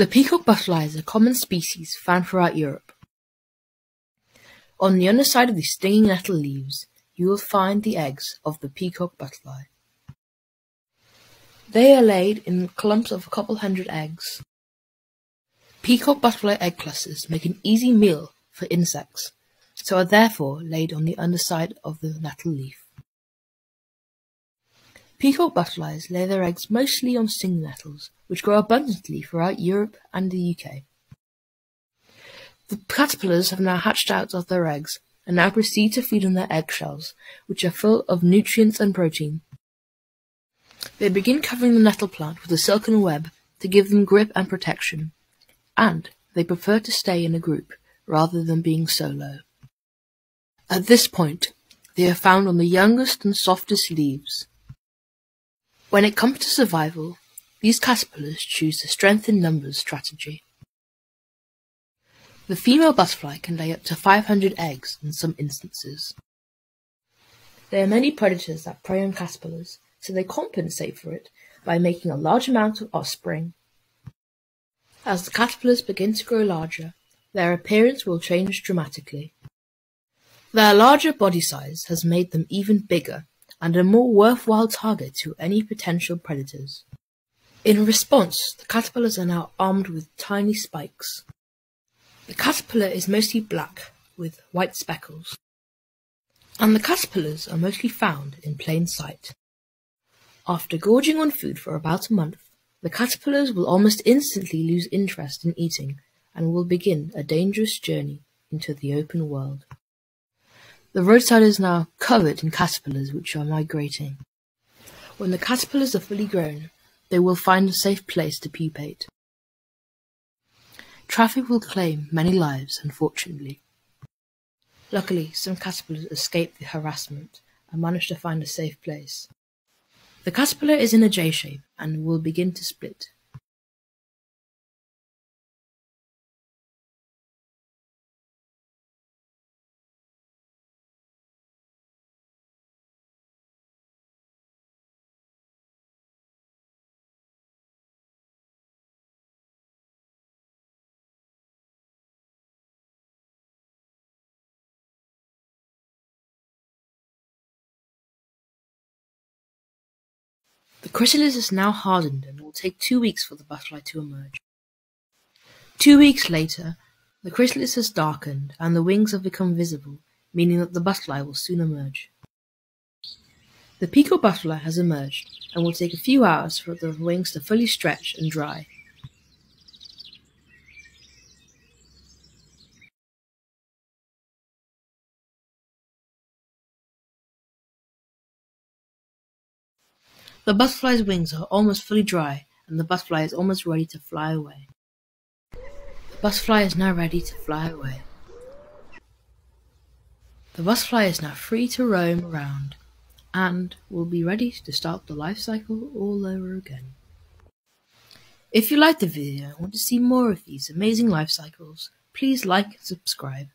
The peacock butterfly is a common species found throughout Europe. On the underside of the stinging nettle leaves, you will find the eggs of the peacock butterfly. They are laid in clumps of a couple hundred eggs. Peacock butterfly egg clusters make an easy meal for insects, so are therefore laid on the underside of the nettle leaf. Peacock butterflies lay their eggs mostly on stinging nettles, which grow abundantly throughout Europe and the UK. The caterpillars have now hatched out of their eggs and now proceed to feed on their eggshells, which are full of nutrients and protein. They begin covering the nettle plant with a silken web to give them grip and protection, and they prefer to stay in a group rather than being solo. At this point, they are found on the youngest and softest leaves. When it comes to survival, these caterpillars choose the strength in numbers strategy. The female butterfly can lay up to 500 eggs in some instances. There are many predators that prey on caterpillars, so they compensate for it by making a large amount of offspring. As the caterpillars begin to grow larger, their appearance will change dramatically. Their larger body size has made them even bigger and a more worthwhile target to any potential predators. In response, the caterpillars are now armed with tiny spikes. The caterpillar is mostly black, with white speckles. And the caterpillars are mostly found in plain sight. After gorging on food for about a month, the caterpillars will almost instantly lose interest in eating and will begin a dangerous journey into the open world. The roadside is now covered in caterpillars which are migrating. When the caterpillars are fully grown, they will find a safe place to pupate. Traffic will claim many lives, unfortunately. Luckily, some caterpillars escape the harassment and manage to find a safe place. The caterpillar is in a J shape and will begin to split. The chrysalis is now hardened and will take two weeks for the butterfly to emerge. Two weeks later, the chrysalis has darkened and the wings have become visible, meaning that the butterfly will soon emerge. The peacock butterfly has emerged and will take a few hours for the wings to fully stretch and dry. The butterfly's wings are almost fully dry and the butterfly is almost ready to fly away. The butterfly is now ready to fly away. The butterfly is now free to roam around and will be ready to start the life cycle all over again. If you liked the video and want to see more of these amazing life cycles, please like and subscribe.